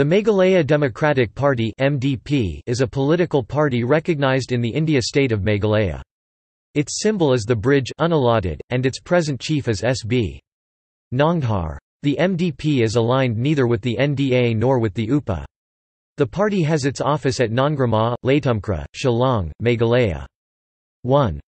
The Meghalaya Democratic Party (MDP) is a political party recognized in the India state of Meghalaya. Its symbol is the bridge unallotted, and its present chief is S.B. Nongdhar. The MDP is aligned neither with the NDA nor with the UPA. The party has its office at Nongrimmaw, Laitumkhrah, Shillong, Meghalaya. 1.